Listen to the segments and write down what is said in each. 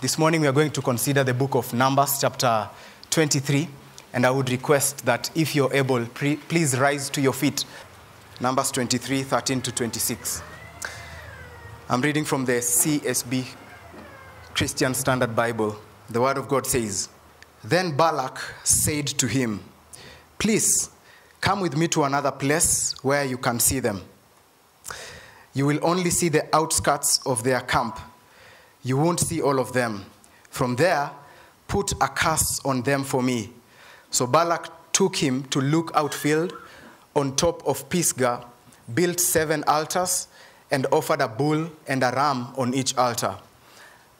This morning we are going to consider the book of Numbers, chapter 23, and I would request that if you're able, pre- please rise to your feet. Numbers 23, 13 to 26. I'm reading from the CSB Christian Standard Bible. The Word of God says, Then Balak said to him, Please come with me to another place where you can see them. You will only see the outskirts of their camp. You won't see all of them. From there, put a curse on them for me. So Balak took him to Lookout Field on top of Pisgah, built seven altars, and offered a bull and a ram on each altar.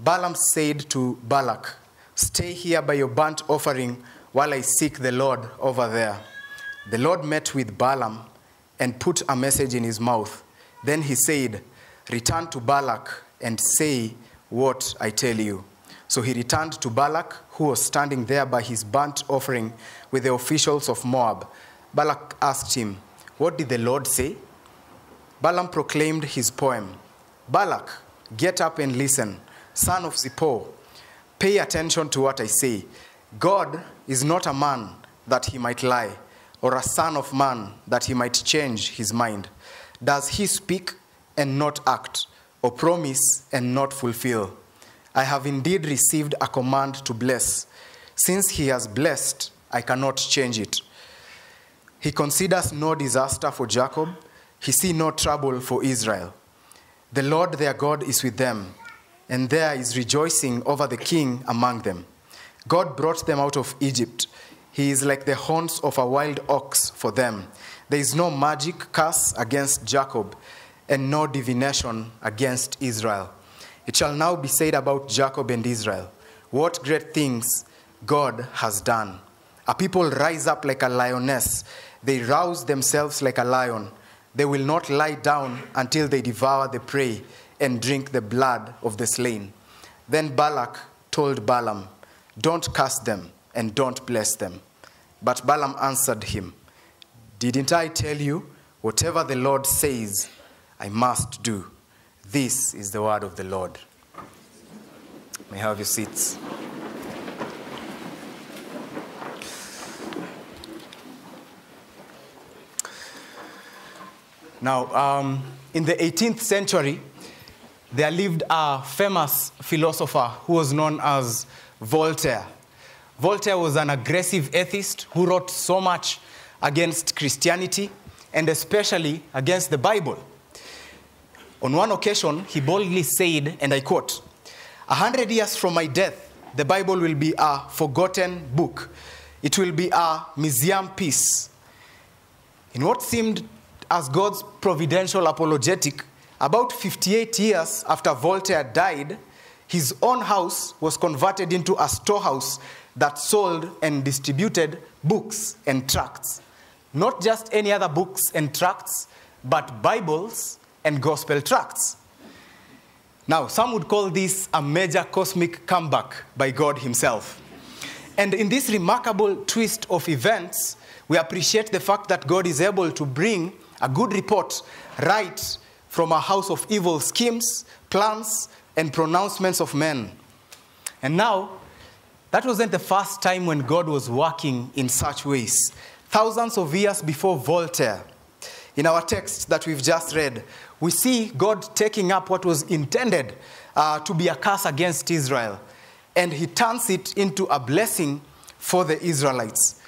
Balaam said to Balak, Stay here by your burnt offering while I seek the Lord over there. The Lord met with Balaam and put a message in his mouth. Then he said, Return to Balak and say what I tell you. So he returned to Balak, who was standing there by his burnt offering with the officials of Moab. Balak asked him, What did the Lord say? Balaam proclaimed his poem Balak, get up and listen, son of Zippor. Pay attention to what I say. God is not a man that he might lie, or a son of man that he might change his mind. Does he speak and not act, or promise and not fulfill? I have indeed received a command to bless. Since he has blessed, I cannot change it. He considers no disaster for Jacob, he sees no trouble for Israel. The Lord their God is with them, and there is rejoicing over the king among them. God brought them out of Egypt. He is like the horns of a wild ox for them. There is no magic curse against Jacob, and no divination against Israel. It shall now be said about Jacob and Israel, What great things God has done. A people rise up like a lioness, they rouse themselves like a lion. They will not lie down until they devour the prey and drink the blood of the slain. Then Balak told Balaam, Don't curse them and don't bless them. But Balaam answered him, Didn't I tell you, whatever the Lord says, I must do? This is the word of the Lord. May have your seats. Now, um, in the 18th century, there lived a famous philosopher who was known as Voltaire. Voltaire was an aggressive atheist who wrote so much against Christianity and especially against the Bible. On one occasion, he boldly said, and I quote, A hundred years from my death, the Bible will be a forgotten book. It will be a museum piece. In what seemed as God's providential apologetic, about 58 years after Voltaire died, his own house was converted into a storehouse that sold and distributed books and tracts. Not just any other books and tracts, but Bibles and gospel tracts. Now, some would call this a major cosmic comeback by God Himself. And in this remarkable twist of events, we appreciate the fact that God is able to bring a good report right from a house of evil schemes, plans, and pronouncements of men. And now, that wasn't the first time when God was working in such ways. Thousands of years before Voltaire, in our text that we've just read, we see God taking up what was intended uh, to be a curse against Israel, and he turns it into a blessing for the Israelites.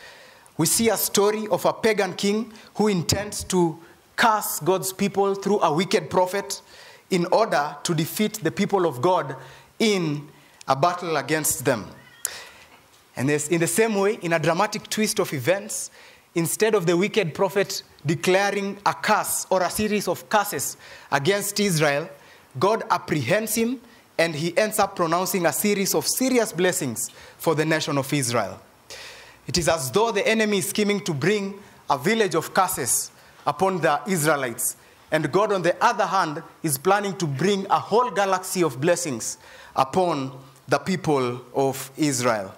We see a story of a pagan king who intends to curse God's people through a wicked prophet in order to defeat the people of God in a battle against them. And in the same way, in a dramatic twist of events, instead of the wicked prophet declaring a curse or a series of curses against Israel, God apprehends him and he ends up pronouncing a series of serious blessings for the nation of Israel. It is as though the enemy is scheming to bring a village of curses upon the Israelites. And God, on the other hand, is planning to bring a whole galaxy of blessings upon the people of Israel.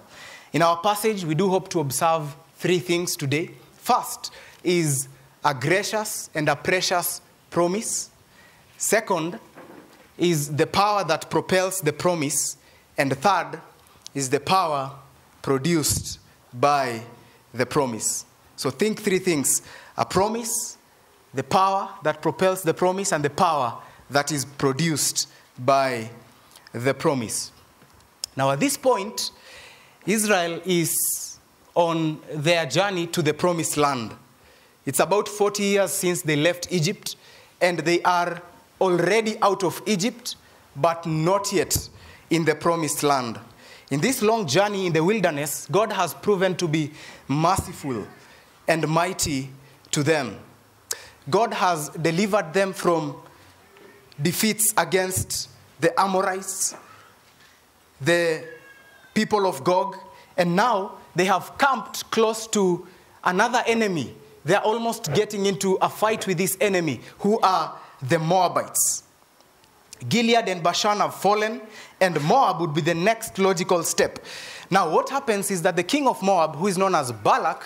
In our passage, we do hope to observe three things today. First is a gracious and a precious promise. Second is the power that propels the promise. And third is the power produced by the promise. So think three things a promise, the power that propels the promise, and the power that is produced by the promise. Now, at this point, Israel is on their journey to the promised land. It's about 40 years since they left Egypt, and they are already out of Egypt, but not yet in the promised land. In this long journey in the wilderness, God has proven to be merciful and mighty to them. God has delivered them from defeats against the Amorites, the people of Gog, and now they have camped close to another enemy. They're almost getting into a fight with this enemy, who are the Moabites. Gilead and Bashan have fallen, and Moab would be the next logical step. Now, what happens is that the king of Moab, who is known as Balak,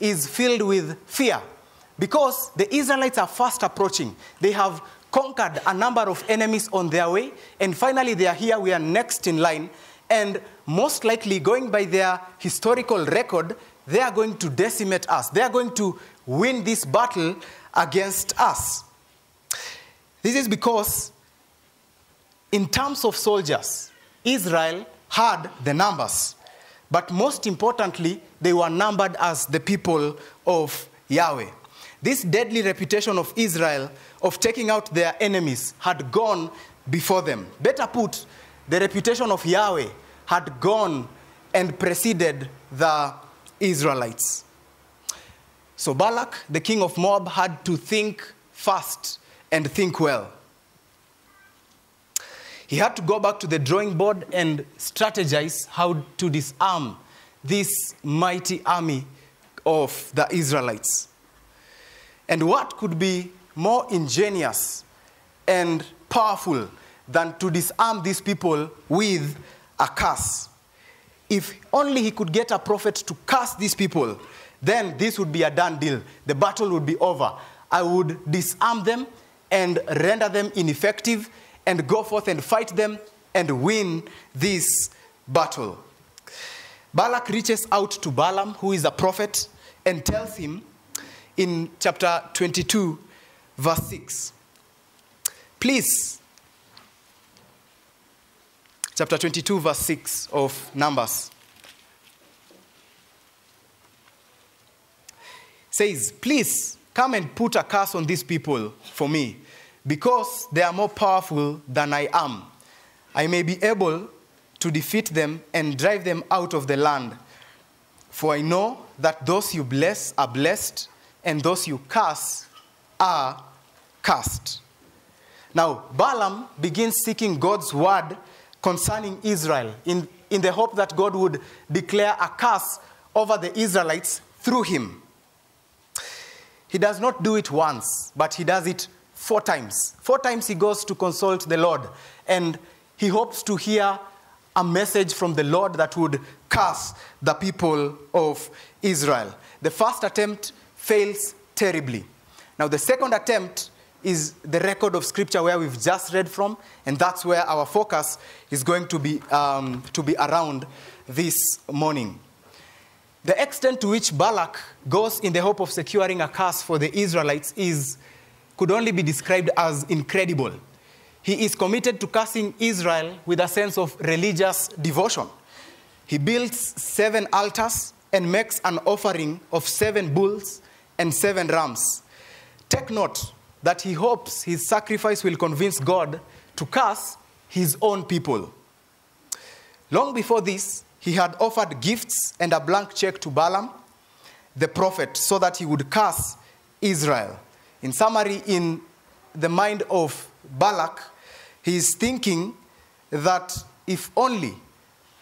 is filled with fear because the Israelites are fast approaching. They have conquered a number of enemies on their way, and finally they are here. We are next in line, and most likely, going by their historical record, they are going to decimate us. They are going to win this battle against us. This is because in terms of soldiers, Israel had the numbers. But most importantly, they were numbered as the people of Yahweh. This deadly reputation of Israel of taking out their enemies had gone before them. Better put, the reputation of Yahweh had gone and preceded the Israelites. So Balak, the king of Moab, had to think fast and think well. He had to go back to the drawing board and strategize how to disarm this mighty army of the Israelites. And what could be more ingenious and powerful than to disarm these people with a curse? If only he could get a prophet to curse these people, then this would be a done deal. The battle would be over. I would disarm them and render them ineffective and go forth and fight them and win this battle. Balak reaches out to Balaam, who is a prophet, and tells him in chapter 22, verse 6, please, chapter 22, verse 6 of Numbers, says, please come and put a curse on these people for me because they are more powerful than I am. I may be able to defeat them and drive them out of the land. For I know that those you bless are blessed, and those you curse are cursed. Now, Balaam begins seeking God's word concerning Israel in, in the hope that God would declare a curse over the Israelites through him. He does not do it once, but he does it four times. Four times he goes to consult the Lord, and he hopes to hear a message from the Lord that would curse the people of Israel. The first attempt fails terribly. Now, the second attempt is the record of scripture where we've just read from, and that's where our focus is going to be, um, to be around this morning. The extent to which Balak goes in the hope of securing a curse for the Israelites is could only be described as incredible. He is committed to cursing Israel with a sense of religious devotion. He builds seven altars and makes an offering of seven bulls and seven rams. Take note that he hopes his sacrifice will convince God to curse his own people. Long before this, he had offered gifts and a blank check to Balaam, the prophet, so that he would curse Israel. In summary, in the mind of Balak, he is thinking that if only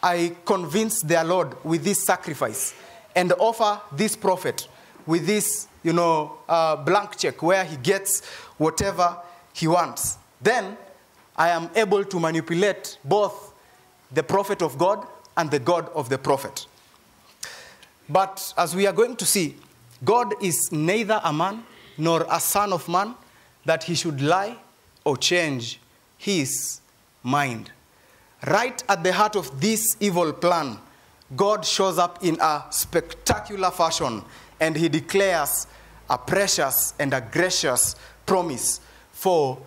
I convince their Lord with this sacrifice and offer this prophet with this, you know, uh, blank check where he gets whatever he wants, then I am able to manipulate both the prophet of God and the God of the prophet. But as we are going to see, God is neither a man nor a son of man that he should lie or change his mind. Right at the heart of this evil plan, God shows up in a spectacular fashion and he declares a precious and a gracious promise for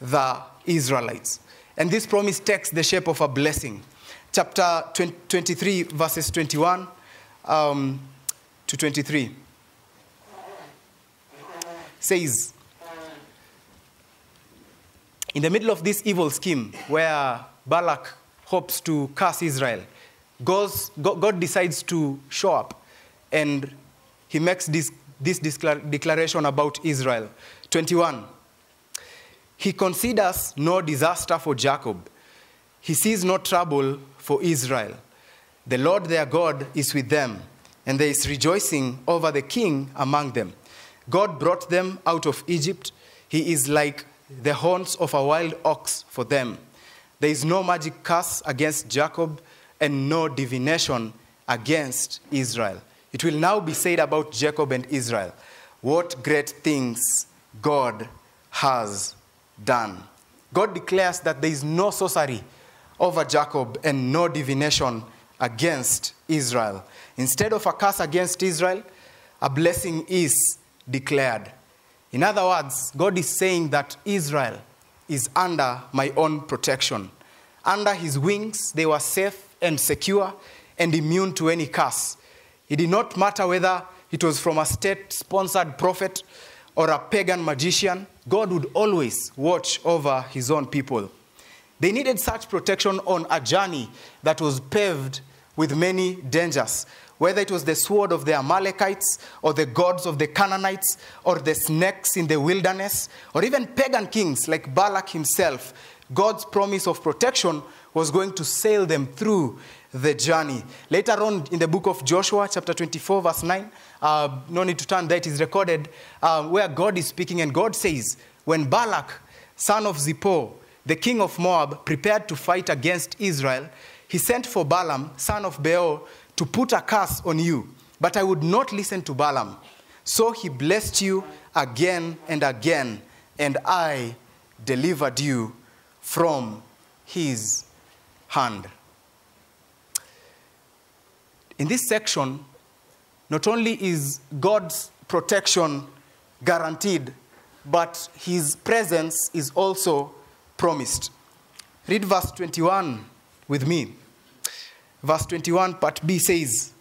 the Israelites. And this promise takes the shape of a blessing. Chapter 23, verses 21 um, to 23 says, In the middle of this evil scheme where Balak hopes to curse Israel, God decides to show up and he makes this, this declaration about Israel. 21. He considers no disaster for Jacob. He sees no trouble for Israel. The Lord their God is with them, and there is rejoicing over the king among them. God brought them out of Egypt. He is like the horns of a wild ox for them. There is no magic curse against Jacob and no divination against Israel. It will now be said about Jacob and Israel what great things God has done. God declares that there is no sorcery over Jacob and no divination against Israel. Instead of a curse against Israel, a blessing is declared. In other words, God is saying that Israel is under my own protection. Under his wings, they were safe and secure and immune to any curse. It did not matter whether it was from a state sponsored prophet or a pagan magician, God would always watch over his own people. They needed such protection on a journey that was paved with many dangers whether it was the sword of the Amalekites, or the gods of the Canaanites, or the snakes in the wilderness, or even pagan kings like Balak himself, God's promise of protection was going to sail them through the journey. Later on in the book of Joshua, chapter 24, verse 9, uh, no need to turn that is recorded uh, where God is speaking, and God says, When Balak, son of Zippor, the king of Moab, prepared to fight against Israel, he sent for Balaam, son of Beor, to put a curse on you, but I would not listen to Balaam. So he blessed you again and again, and I delivered you from his hand. In this section, not only is God's protection guaranteed, but his presence is also promised. Read verse 21 with me verse 21, part B says,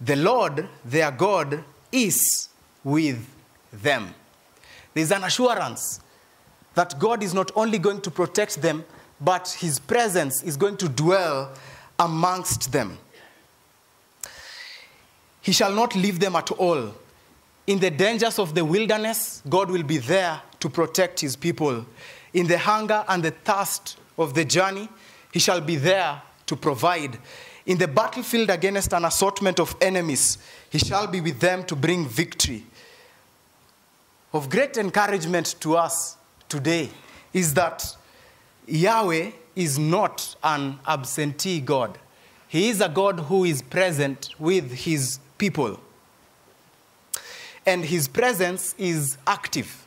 The Lord, their God, is with them. There's an assurance that God is not only going to protect them, but his presence is going to dwell amongst them. He shall not leave them at all. In the dangers of the wilderness, God will be there to protect his people. In the hunger and the thirst of the journey, he shall be there to provide. In the battlefield against an assortment of enemies, he shall be with them to bring victory. Of great encouragement to us today is that Yahweh is not an absentee God. He is a God who is present with his people. And his presence is active.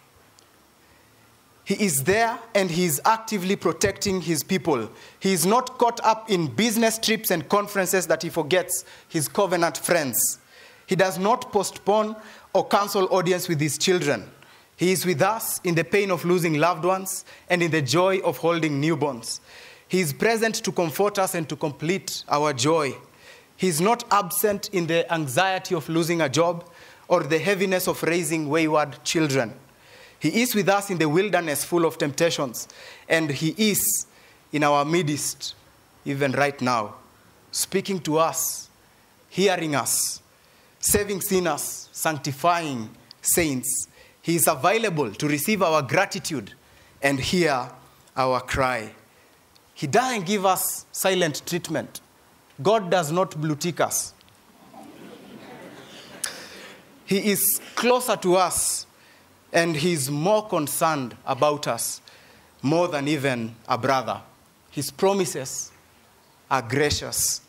He is there and he is actively protecting his people. He is not caught up in business trips and conferences that he forgets his covenant friends. He does not postpone or cancel audience with his children. He is with us in the pain of losing loved ones and in the joy of holding newborns. He is present to comfort us and to complete our joy. He is not absent in the anxiety of losing a job or the heaviness of raising wayward children. He is with us in the wilderness full of temptations, and He is in our midst, even right now, speaking to us, hearing us, saving sinners, sanctifying saints. He is available to receive our gratitude and hear our cry. He doesn't give us silent treatment. God does not blue tick us. He is closer to us and he is more concerned about us more than even a brother. His promises are gracious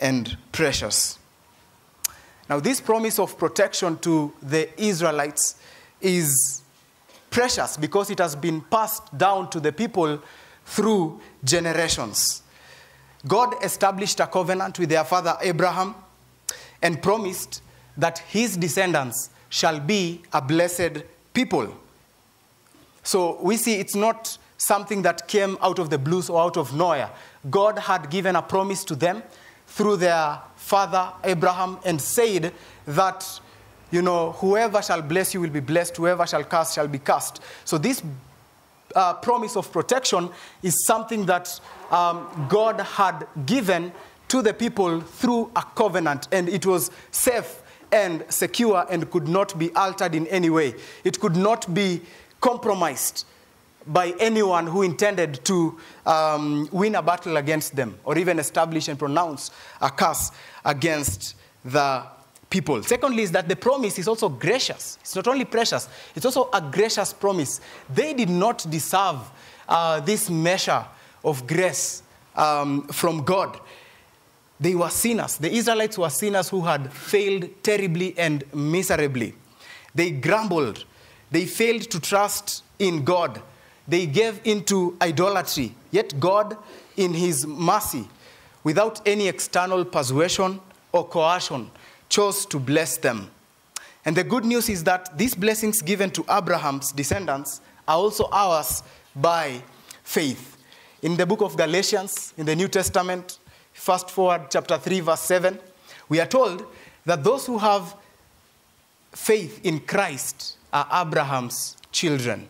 and precious. Now, this promise of protection to the Israelites is precious because it has been passed down to the people through generations. God established a covenant with their father Abraham and promised that his descendants shall be a blessed people. So we see it's not something that came out of the blues or out of nowhere. God had given a promise to them through their father Abraham and said that, you know, whoever shall bless you will be blessed, whoever shall curse shall be cursed. So this uh, promise of protection is something that um, God had given to the people through a covenant, and it was safe and secure and could not be altered in any way. It could not be compromised by anyone who intended to um, win a battle against them or even establish and pronounce a curse against the people. Secondly, is that the promise is also gracious. It's not only precious, it's also a gracious promise. They did not deserve uh, this measure of grace um, from God. They were sinners. The Israelites were sinners who had failed terribly and miserably. They grumbled. They failed to trust in God. They gave into idolatry. Yet God, in His mercy, without any external persuasion or coercion, chose to bless them. And the good news is that these blessings given to Abraham's descendants are also ours by faith. In the book of Galatians, in the New Testament, fast forward chapter 3, verse 7, we are told that those who have faith in Christ are Abraham's children.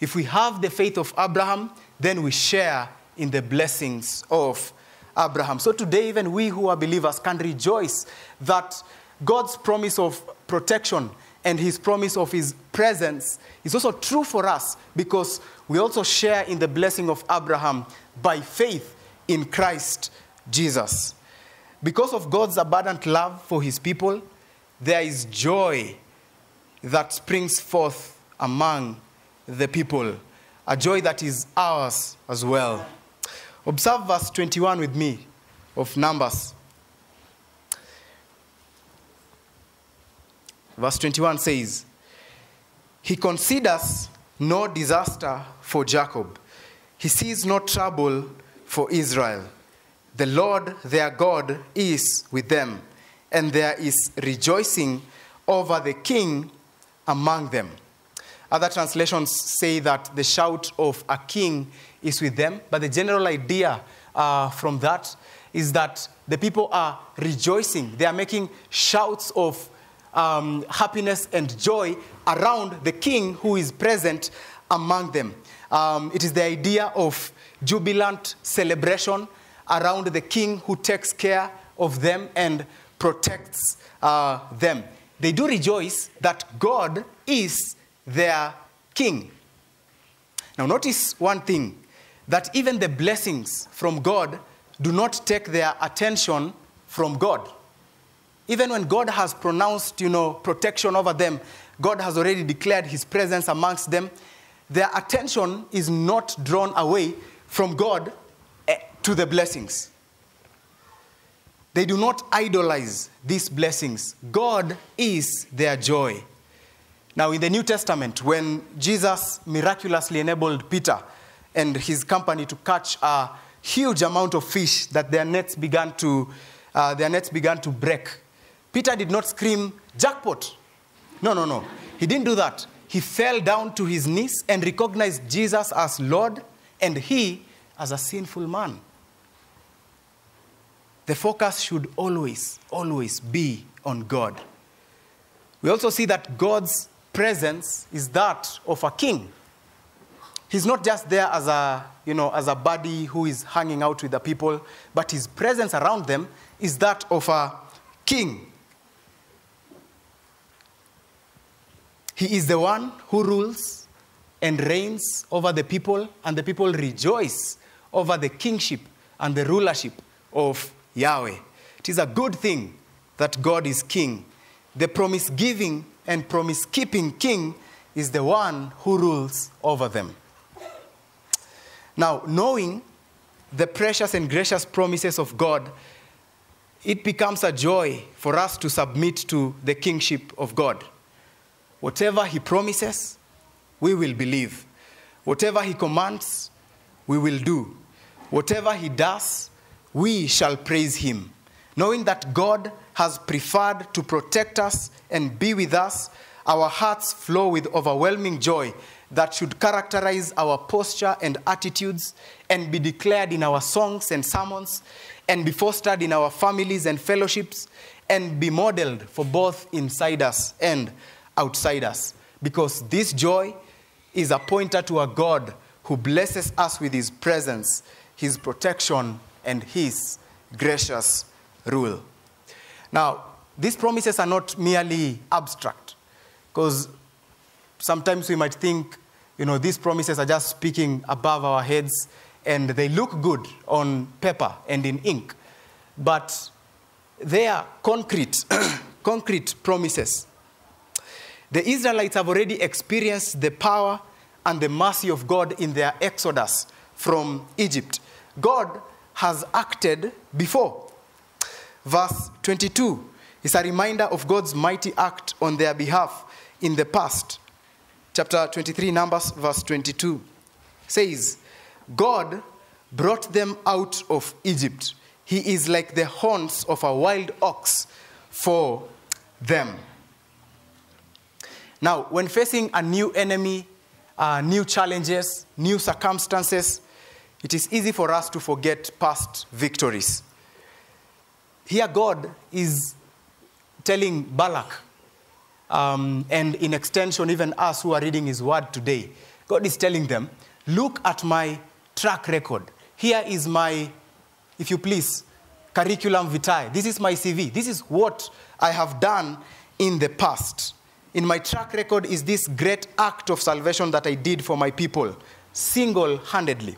If we have the faith of Abraham, then we share in the blessings of Abraham. So today, even we who are believers can rejoice that God's promise of protection and his promise of his presence is also true for us because we also share in the blessing of Abraham by faith in Christ Jesus. Because of God's abundant love for his people, there is joy that springs forth among the people, a joy that is ours as well. Observe verse 21 with me of Numbers. Verse 21 says, He considers no disaster for Jacob, he sees no trouble for Israel. The Lord their God is with them, and there is rejoicing over the king among them. Other translations say that the shout of a king is with them, but the general idea uh, from that is that the people are rejoicing. They are making shouts of um, happiness and joy around the king who is present among them. Um, it is the idea of jubilant celebration around the king who takes care of them and protects uh, them. They do rejoice that God is their king. Now, notice one thing that even the blessings from God do not take their attention from God. Even when God has pronounced, you know, protection over them, God has already declared his presence amongst them, their attention is not drawn away from God eh, to the blessings. They do not idolize these blessings. God is their joy. Now, in the New Testament, when Jesus miraculously enabled Peter and his company to catch a huge amount of fish that their nets began to, uh, their nets began to break, Peter did not scream, jackpot. No, no, no. He didn't do that. He fell down to his knees and recognized Jesus as Lord and he as a sinful man. The focus should always, always be on God. We also see that God's presence is that of a king. He's not just there as a, you know, as a buddy who is hanging out with the people, but his presence around them is that of a king. He is the one who rules and reigns over the people, and the people rejoice over the kingship and the rulership of Yahweh. It is a good thing that God is king. The promise giving and promise keeping king is the one who rules over them. Now, knowing the precious and gracious promises of God, it becomes a joy for us to submit to the kingship of God. Whatever He promises, we will believe. Whatever He commands, we will do. Whatever he does, we shall praise him, knowing that God has preferred to protect us and be with us. Our hearts flow with overwhelming joy that should characterize our posture and attitudes and be declared in our songs and sermons and be fostered in our families and fellowships and be modeled for both insiders and outsiders. Because this joy is a pointer to a God who blesses us with his presence, his protection, and his gracious rule. Now, these promises are not merely abstract, because sometimes we might think, you know, these promises are just speaking above our heads and they look good on paper and in ink, but they are concrete, concrete promises. The Israelites have already experienced the power and the mercy of God in their exodus from Egypt. God has acted before. Verse 22 is a reminder of God's mighty act on their behalf in the past. Chapter 23, Numbers, verse 22 says, God brought them out of Egypt. He is like the horns of a wild ox for them. Now, when facing a new enemy, uh, new challenges, new circumstances, it is easy for us to forget past victories. Here, God is telling Balak, um, and in extension, even us who are reading his word today, God is telling them, Look at my track record. Here is my, if you please, curriculum vitae. This is my CV. This is what I have done in the past. In my track record is this great act of salvation that I did for my people, single handedly.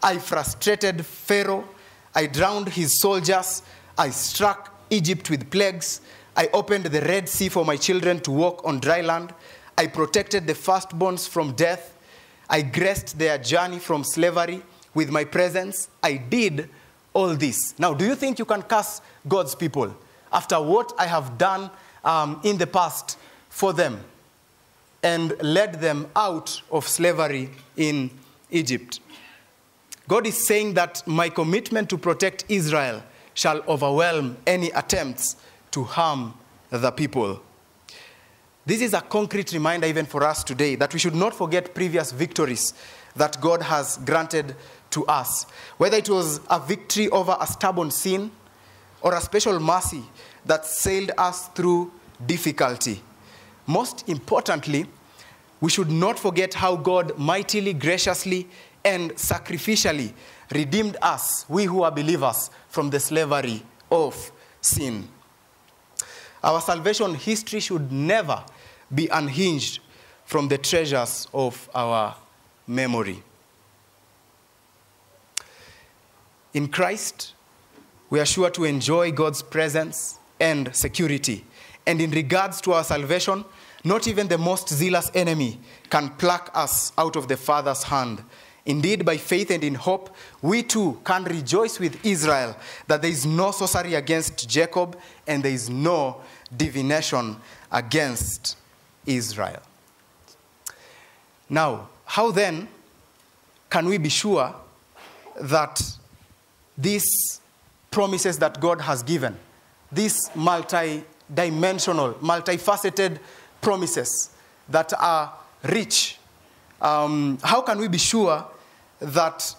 I frustrated Pharaoh. I drowned his soldiers. I struck Egypt with plagues. I opened the Red Sea for my children to walk on dry land. I protected the firstborns from death. I graced their journey from slavery with my presence. I did all this. Now, do you think you can curse God's people after what I have done um, in the past for them and led them out of slavery in Egypt? God is saying that my commitment to protect Israel shall overwhelm any attempts to harm the people. This is a concrete reminder, even for us today, that we should not forget previous victories that God has granted to us. Whether it was a victory over a stubborn sin or a special mercy that sailed us through difficulty. Most importantly, we should not forget how God mightily, graciously, and sacrificially redeemed us, we who are believers, from the slavery of sin. Our salvation history should never be unhinged from the treasures of our memory. In Christ, we are sure to enjoy God's presence and security. And in regards to our salvation, not even the most zealous enemy can pluck us out of the Father's hand. Indeed, by faith and in hope, we too can rejoice with Israel that there is no sorcery against Jacob and there is no divination against Israel. Now, how then can we be sure that these promises that God has given, these multi dimensional, multifaceted promises that are rich, um, how can we be sure that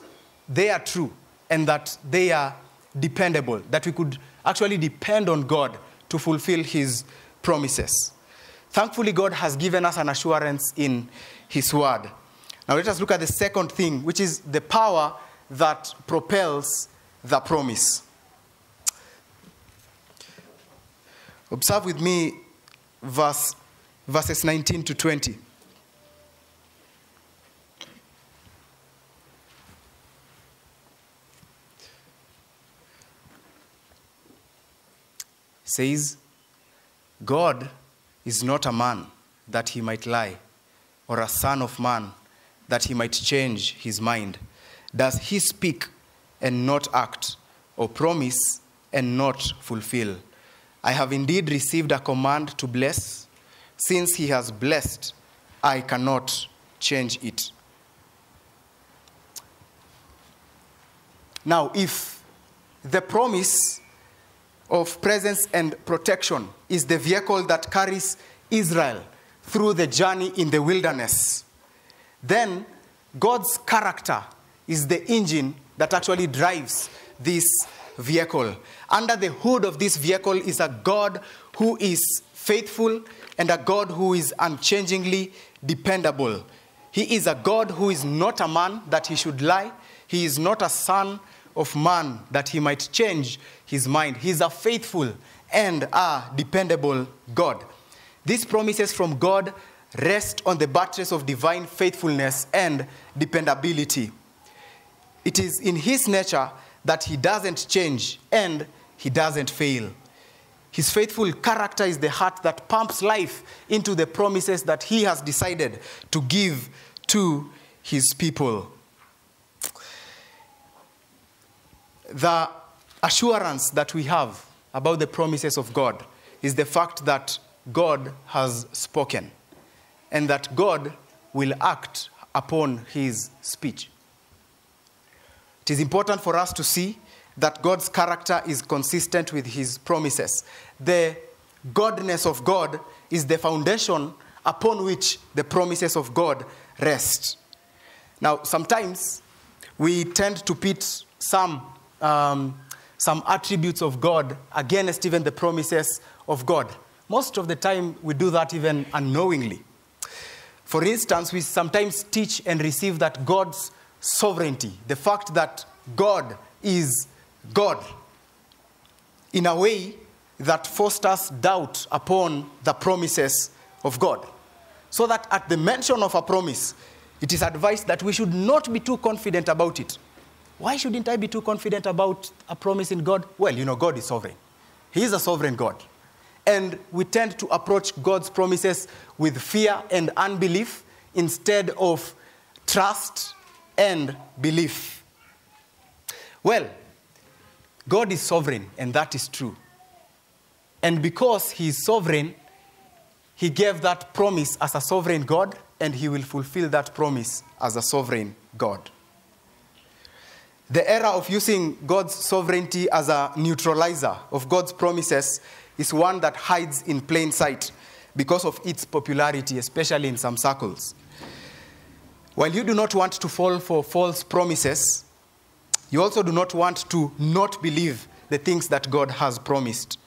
they are true and that they are dependable, that we could actually depend on God to fulfill His promises? Thankfully, God has given us an assurance in His Word. Now, let us look at the second thing, which is the power that propels the promise. Observe with me verse, verses 19 to 20. says, God is not a man that he might lie, or a son of man that he might change his mind. Does he speak and not act, or promise and not fulfill? I have indeed received a command to bless. Since he has blessed, I cannot change it. Now, if the promise of presence and protection is the vehicle that carries Israel through the journey in the wilderness, then God's character is the engine that actually drives this vehicle. Under the hood of this vehicle is a God who is faithful and a God who is unchangingly dependable. He is a God who is not a man that he should lie. He is not a son of man that he might change his mind. He is a faithful and a dependable God. These promises from God rest on the buttress of divine faithfulness and dependability. It is in his nature that he doesn't change and he doesn't fail. His faithful character is the heart that pumps life into the promises that he has decided to give to his people. The assurance that we have about the promises of God is the fact that God has spoken and that God will act upon his speech. It is important for us to see that God's character is consistent with his promises. The godness of God is the foundation upon which the promises of God rest. Now, sometimes we tend to pit some, um, some attributes of God against even the promises of God. Most of the time, we do that even unknowingly. For instance, we sometimes teach and receive that God's sovereignty, the fact that God is God, in a way that fosters doubt upon the promises of God. So that at the mention of a promise, it is advised that we should not be too confident about it. Why shouldn't I be too confident about a promise in God? Well, you know, God is sovereign. He is a sovereign God. And we tend to approach God's promises with fear and unbelief instead of trust and belief. Well, God is sovereign, and that is true. And because He is sovereign, He gave that promise as a sovereign God, and He will fulfill that promise as a sovereign God. The error of using God's sovereignty as a neutralizer of God's promises is one that hides in plain sight because of its popularity, especially in some circles. While you do not want to fall for false promises, you also do not want to not believe the things that God has promised.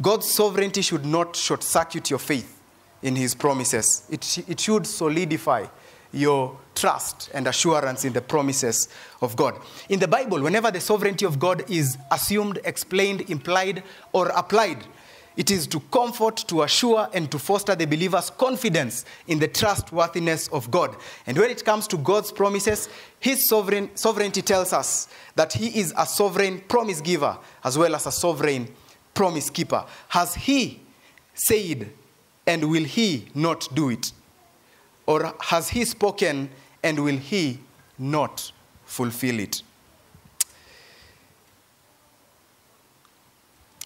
God's sovereignty should not short circuit your faith in his promises, it, it should solidify your trust and assurance in the promises of God. In the Bible, whenever the sovereignty of God is assumed, explained, implied, or applied, it is to comfort, to assure, and to foster the believer's confidence in the trustworthiness of God. And when it comes to God's promises, His sovereign, sovereignty tells us that He is a sovereign promise giver as well as a sovereign promise keeper. Has He said, and will He not do it? Or has He spoken, and will He not fulfill it?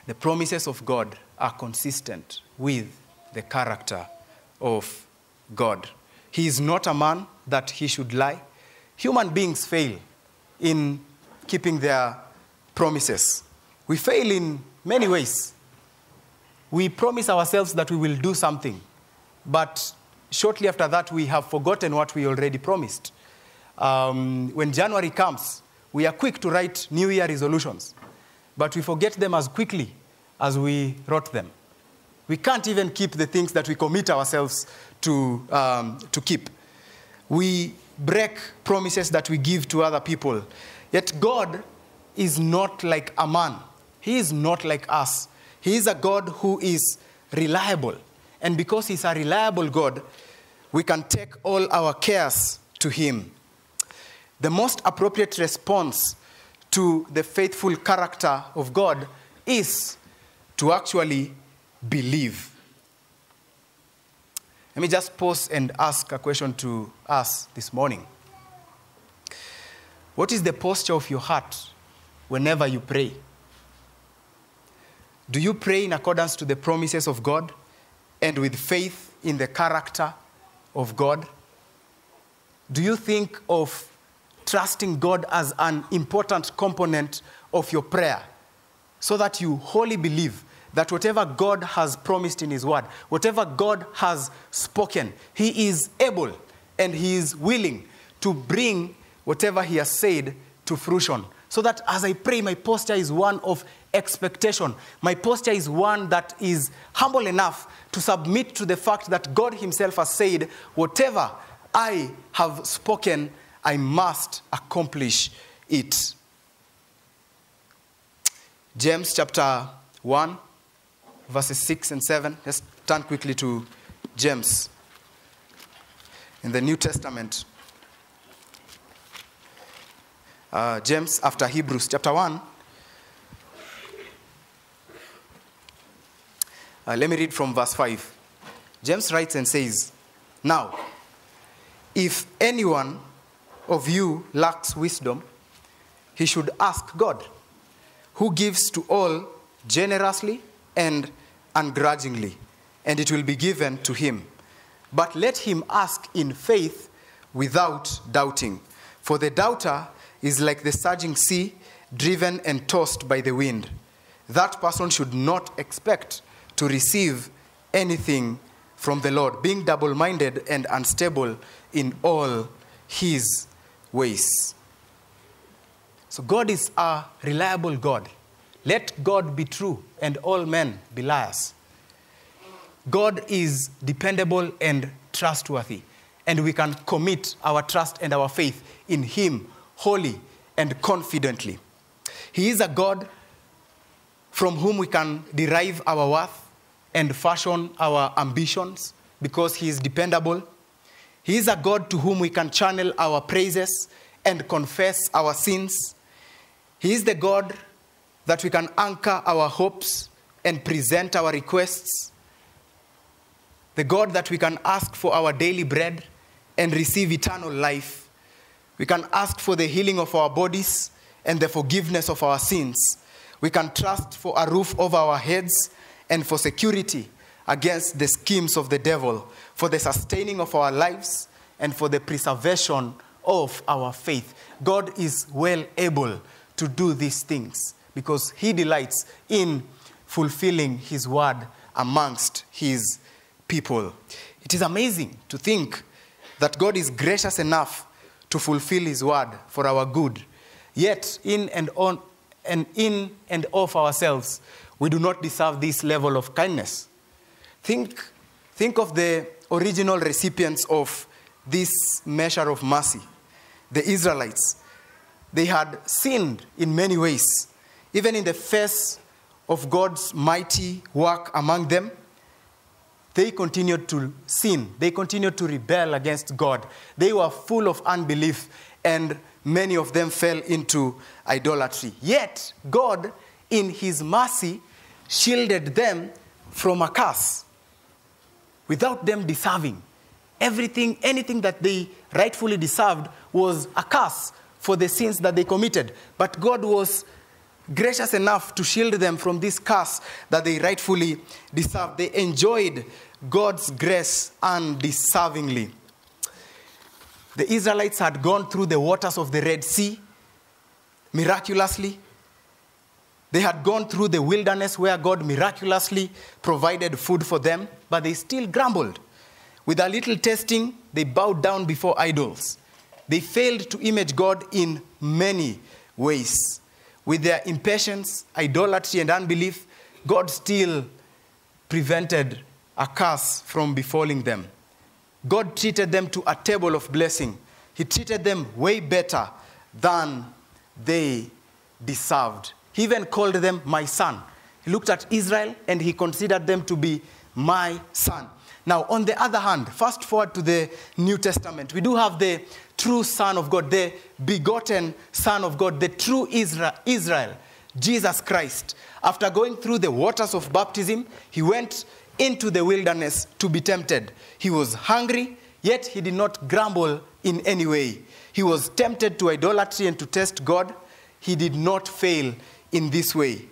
The promises of God are consistent with the character of God. He is not a man that he should lie. Human beings fail in keeping their promises. We fail in many ways. We promise ourselves that we will do something, but shortly after that, we have forgotten what we already promised. Um, when January comes, we are quick to write New Year resolutions, but we forget them as quickly as we wrote them. We can't even keep the things that we commit ourselves to, um, to keep. We break promises that we give to other people. Yet God is not like a man, He is not like us. He is a God who is reliable. And because He's a reliable God, we can take all our cares to Him. The most appropriate response to the faithful character of God is to actually believe. Let me just pause and ask a question to us this morning. What is the posture of your heart whenever you pray? Do you pray in accordance to the promises of God and with faith in the character of God? Do you think of trusting God as an important component of your prayer so that you wholly believe that whatever God has promised in His Word, whatever God has spoken, He is able and He is willing to bring whatever He has said to fruition. So that as I pray, my posture is one of expectation. My posture is one that is humble enough to submit to the fact that God Himself has said, whatever I have spoken, I must accomplish it. James chapter 1, verses 6 and 7. Let's turn quickly to James in the New Testament. Uh, James after Hebrews chapter 1. Uh, let me read from verse 5. James writes and says, Now, if anyone of you lacks wisdom, he should ask God, who gives to all generously and ungrudgingly, and it will be given to him. But let him ask in faith without doubting. For the doubter is like the surging sea, driven and tossed by the wind. That person should not expect to receive anything from the Lord, being double minded and unstable in all his ways. So, God is a reliable God. Let God be true and all men be liars. God is dependable and trustworthy, and we can commit our trust and our faith in Him wholly and confidently. He is a God from whom we can derive our worth and fashion our ambitions because He is dependable. He is a God to whom we can channel our praises and confess our sins. He is the God that we can anchor our hopes and present our requests. The God that we can ask for our daily bread and receive eternal life. We can ask for the healing of our bodies and the forgiveness of our sins. We can trust for a roof over our heads and for security against the schemes of the devil, for the sustaining of our lives and for the preservation of our faith. God is well able to do these things because he delights in fulfilling his word amongst his people. It is amazing to think that God is gracious enough to fulfill his word for our good. Yet in and on and in and of ourselves, we do not deserve this level of kindness. Think, think of the original recipients of this measure of mercy, the Israelites. They had sinned in many ways, even in the face of God's mighty work among them. They continued to sin. They continued to rebel against God. They were full of unbelief, and many of them fell into idolatry. Yet, God, in His mercy, shielded them from a curse without them deserving. Everything, anything that they rightfully deserved was a curse for the sins that they committed. But God was gracious enough to shield them from this curse that they rightfully deserved. They enjoyed God's grace undeservingly. The Israelites had gone through the waters of the Red Sea miraculously. They had gone through the wilderness where God miraculously provided food for them, but they still grumbled. With a little testing, they bowed down before idols. They failed to image God in many ways. With their impatience, idolatry, and unbelief, God still prevented a curse from befalling them. God treated them to a table of blessing. He treated them way better than they deserved. He even called them my son. He looked at Israel and he considered them to be my son. Now, on the other hand, fast forward to the New Testament, we do have the true Son of God, the begotten Son of God, the true Israel, Jesus Christ. After going through the waters of baptism, he went into the wilderness to be tempted. He was hungry, yet he did not grumble in any way. He was tempted to idolatry and to test God. He did not fail in this way.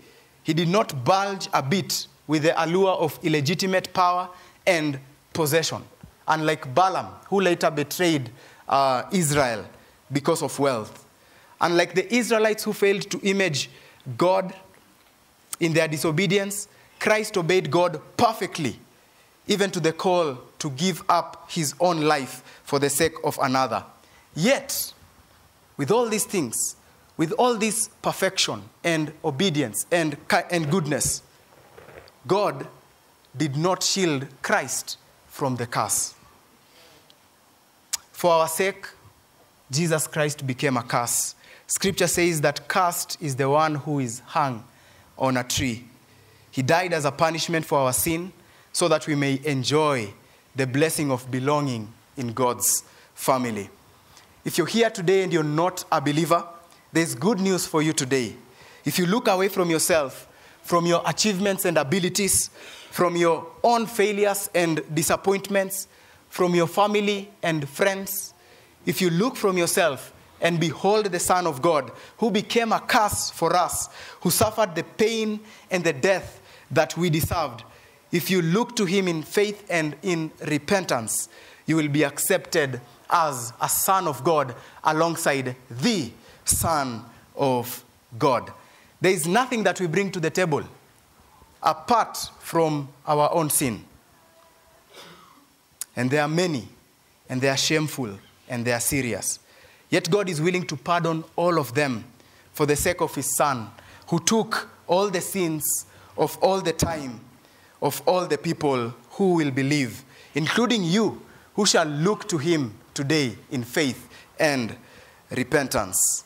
He did not bulge a bit with the allure of illegitimate power and possession. Unlike Balaam, who later betrayed uh, Israel, because of wealth. Unlike the Israelites who failed to image God in their disobedience, Christ obeyed God perfectly, even to the call to give up his own life for the sake of another. Yet, with all these things, with all this perfection and obedience and, and goodness, God did not shield Christ from the curse. For our sake, Jesus Christ became a curse. Scripture says that cursed is the one who is hung on a tree. He died as a punishment for our sin so that we may enjoy the blessing of belonging in God's family. If you're here today and you're not a believer, there's good news for you today. If you look away from yourself, from your achievements and abilities, from your own failures and disappointments, from your family and friends, if you look from yourself and behold the Son of God, who became a curse for us, who suffered the pain and the death that we deserved, if you look to him in faith and in repentance, you will be accepted as a son of God alongside the Son of God. There is nothing that we bring to the table apart from our own sin. And there are many, and they are shameful, and they are serious. Yet God is willing to pardon all of them for the sake of His Son, who took all the sins of all the time of all the people who will believe, including you, who shall look to Him today in faith and repentance.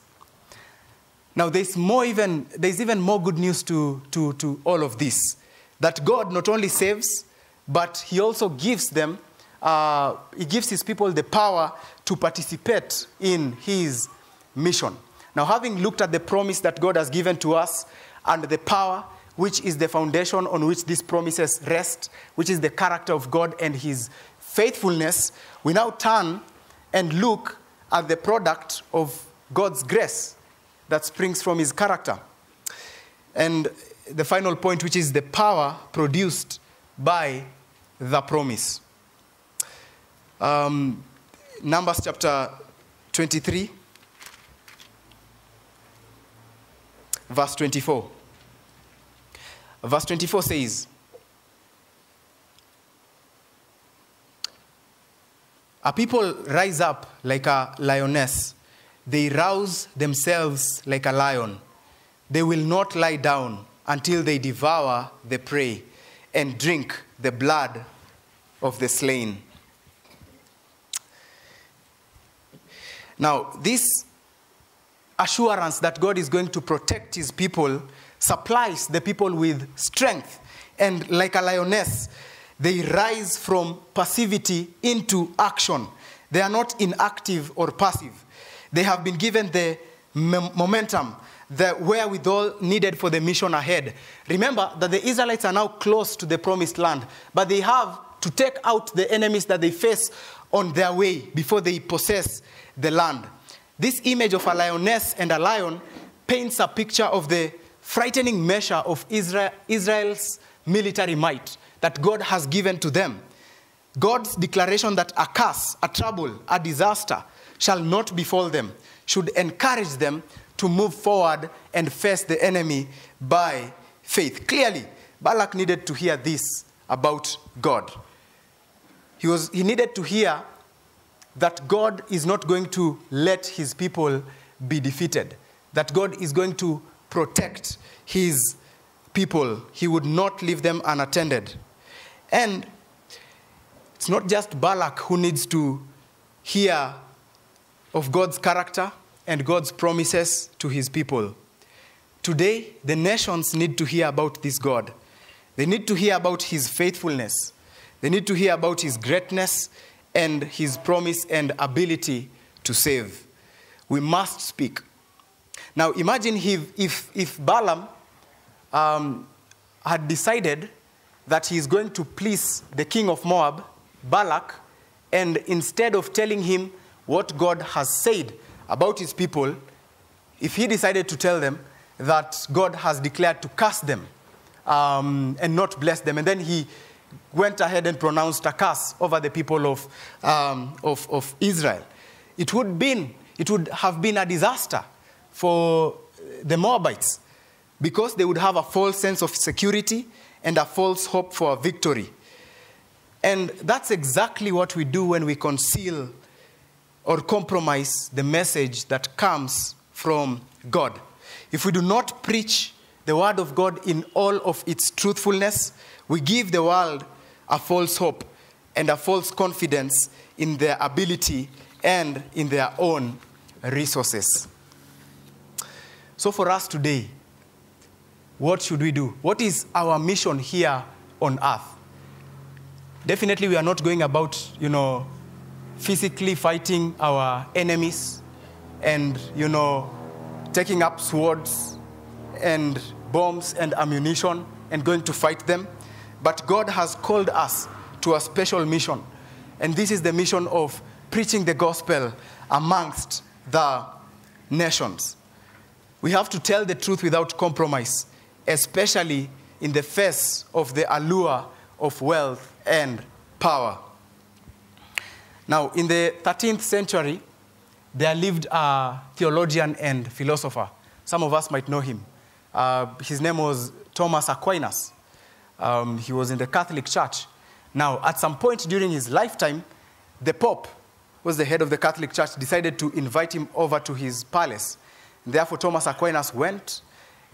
Now, there's, more even, there's even more good news to, to, to all of this that God not only saves, but He also gives them, uh, He gives His people the power to participate in His mission. Now, having looked at the promise that God has given to us and the power, which is the foundation on which these promises rest, which is the character of God and His faithfulness, we now turn and look at the product of God's grace that springs from his character. And the final point, which is the power produced by the promise. Um, Numbers chapter 23, verse 24. Verse 24 says, A people rise up like a lioness they rouse themselves like a lion. They will not lie down until they devour the prey and drink the blood of the slain. Now, this assurance that God is going to protect his people supplies the people with strength. And like a lioness, they rise from passivity into action. They are not inactive or passive. They have been given the momentum, the wherewithal needed for the mission ahead. Remember that the Israelites are now close to the promised land, but they have to take out the enemies that they face on their way before they possess the land. This image of a lioness and a lion paints a picture of the frightening measure of Israel, Israel's military might that God has given to them. God's declaration that a curse, a trouble, a disaster shall not befall them, should encourage them to move forward and face the enemy by faith. Clearly, Balak needed to hear this about God. He, was, he needed to hear that God is not going to let his people be defeated, that God is going to protect his people. He would not leave them unattended. And it's not just Balak who needs to hear of God's character and God's promises to his people. Today, the nations need to hear about this God. They need to hear about his faithfulness. They need to hear about his greatness and his promise and ability to save. We must speak. Now, imagine if, if, if Balaam um, had decided that he is going to please the king of Moab, Balak, and instead of telling him what God has said about his people, if he decided to tell them that God has declared to curse them um, and not bless them, and then he went ahead and pronounced a curse over the people of, um, of, of Israel, it would, been, it would have been a disaster for the Moabites because they would have a false sense of security and a false hope for victory. And that's exactly what we do when we conceal or compromise the message that comes from God. If we do not preach the word of God in all of its truthfulness, we give the world a false hope and a false confidence in their ability and in their own resources. So, for us today, what should we do? What is our mission here on earth? Definitely, we are not going about, you know, physically fighting our enemies and, you know, taking up swords and bombs and ammunition and going to fight them. But God has called us to a special mission. And this is the mission of preaching the gospel amongst the nations. We have to tell the truth without compromise, especially in the face of the allure of wealth and power. Now, in the 13th century, there lived a theologian and philosopher. Some of us might know him. Uh, his name was Thomas Aquinas. Um, he was in the Catholic Church. Now, at some point during his lifetime, the Pope, was the head of the Catholic Church, decided to invite him over to his palace. And therefore, Thomas Aquinas went.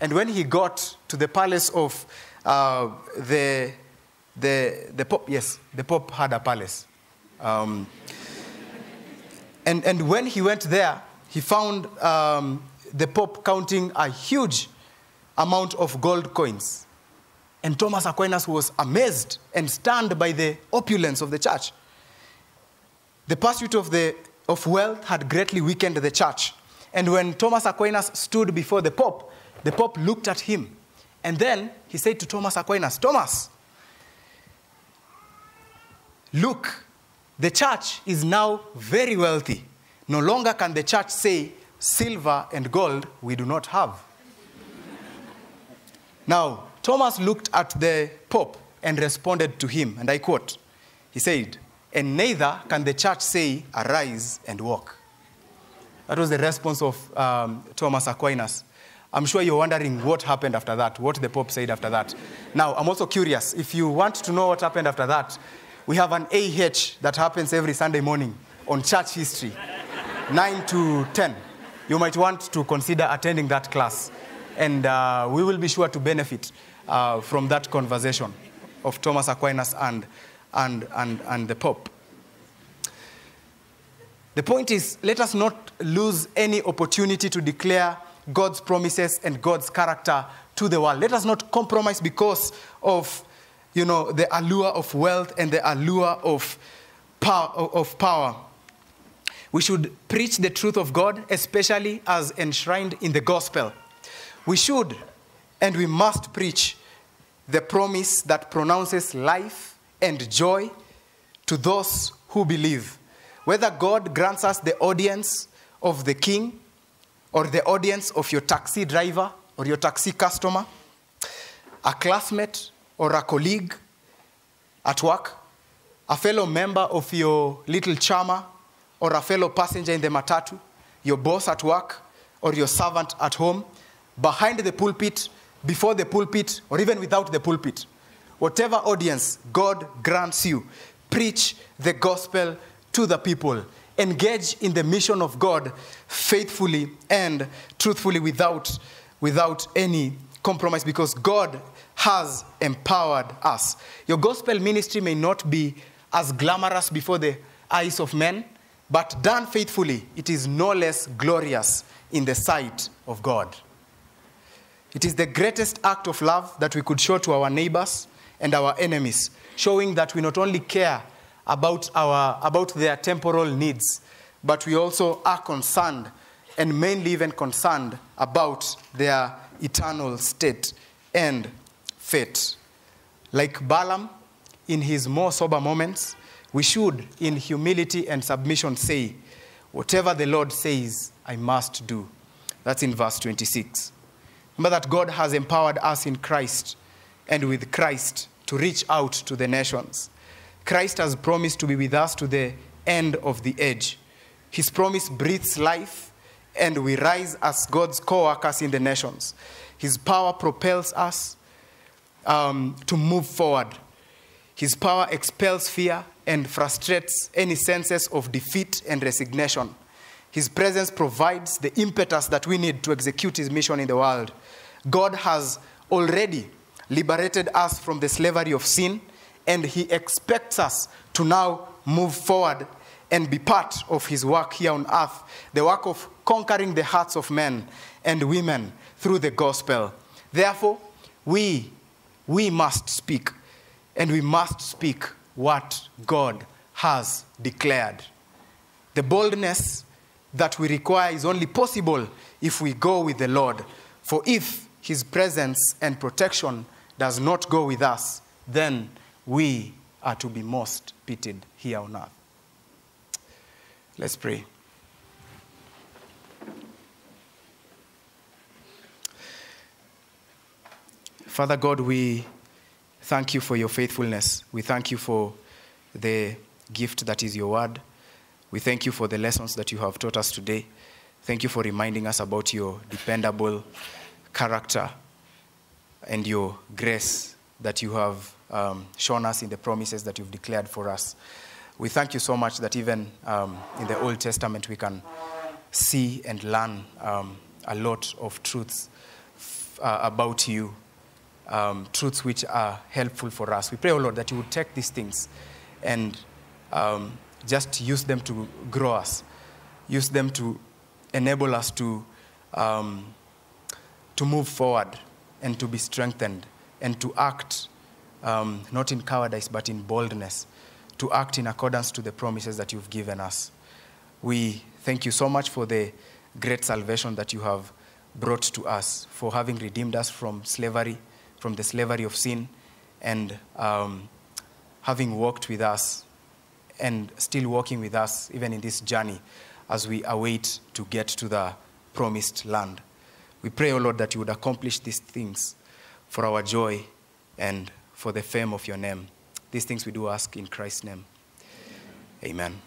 And when he got to the palace of uh, the, the, the Pope, yes, the Pope had a palace. Um, and, and when he went there, he found um, the Pope counting a huge amount of gold coins. And Thomas Aquinas was amazed and stunned by the opulence of the church. The pursuit of, the, of wealth had greatly weakened the church. And when Thomas Aquinas stood before the Pope, the Pope looked at him. And then he said to Thomas Aquinas, Thomas, look, the church is now very wealthy. No longer can the church say, silver and gold we do not have. now, Thomas looked at the Pope and responded to him, and I quote, he said, and neither can the church say, arise and walk. That was the response of um, Thomas Aquinas. I'm sure you're wondering what happened after that, what the Pope said after that. Now, I'm also curious. If you want to know what happened after that, we have an AH that happens every Sunday morning on church history, 9 to 10. You might want to consider attending that class. And uh, we will be sure to benefit uh, from that conversation of Thomas Aquinas and, and, and, and the Pope. The point is, let us not lose any opportunity to declare God's promises and God's character to the world. Let us not compromise because of, you know, the allure of wealth and the allure of power. Of power. We should preach the truth of God, especially as enshrined in the gospel. We should and we must preach the promise that pronounces life and joy to those who believe. Whether God grants us the audience of the king or the audience of your taxi driver or your taxi customer, a classmate or a colleague at work, a fellow member of your little chama or a fellow passenger in the matatu, your boss at work or your servant at home, behind the pulpit, before the pulpit, or even without the pulpit. Whatever audience God grants you, preach the gospel to the people. Engage in the mission of God faithfully and truthfully without, without any compromise because God has empowered us. Your gospel ministry may not be as glamorous before the eyes of men, but done faithfully, it is no less glorious in the sight of God. It is the greatest act of love that we could show to our neighbors and our enemies, showing that we not only care about, our, about their temporal needs, but we also are concerned and mainly even concerned about their eternal state and fate. Like Balaam, in his more sober moments, we should, in humility and submission, say, Whatever the Lord says, I must do. That's in verse 26. Remember that God has empowered us in Christ and with Christ to reach out to the nations. Christ has promised to be with us to the end of the age. His promise breathes life, and we rise as God's co workers in the nations. His power propels us um, to move forward. His power expels fear and frustrates any senses of defeat and resignation. His presence provides the impetus that we need to execute His mission in the world. God has already liberated us from the slavery of sin, and He expects us to now move forward and be part of His work here on earth, the work of conquering the hearts of men and women through the gospel. Therefore, we, we must speak, and we must speak what God has declared. The boldness that we require is only possible if we go with the Lord. For if his presence and protection does not go with us, then we are to be most pitied here on earth. Let's pray. Father God, we thank you for your faithfulness. We thank you for the gift that is your word. We thank you for the lessons that you have taught us today. Thank you for reminding us about your dependable character and your grace that you have um, shown us in the promises that you've declared for us. We thank you so much that even um, in the Old Testament we can see and learn um, a lot of truths f- uh, about you, um, truths which are helpful for us. We pray, O Lord, that you would take these things and um, just use them to grow us, use them to enable us to, um, to move forward and to be strengthened and to act um, not in cowardice but in boldness, to act in accordance to the promises that you've given us. We thank you so much for the great salvation that you have brought to us, for having redeemed us from slavery, from the slavery of sin, and um, having walked with us and still walking with us even in this journey as we await to get to the promised land. We pray, O Lord, that you would accomplish these things for our joy and for the fame of your name. These things we do ask in Christ's name. Amen.